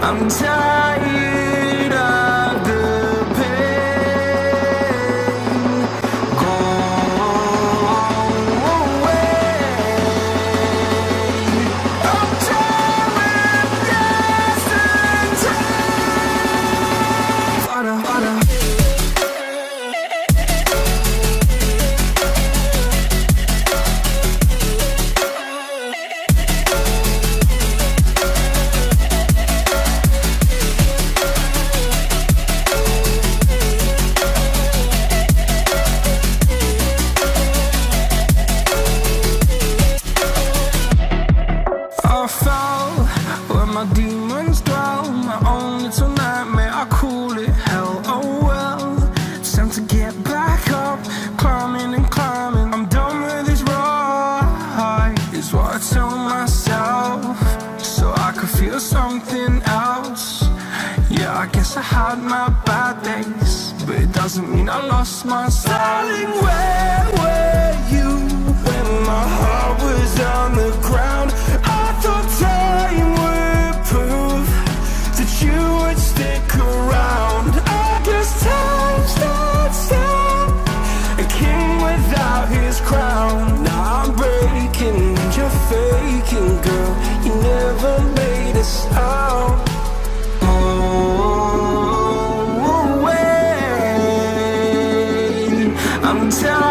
I'm tired is what I tell myself, so I could feel something else. Yeah, I guess I had my bad days, but it doesn't mean I lost my styling. Where were you when my heart was on the ground? Tired.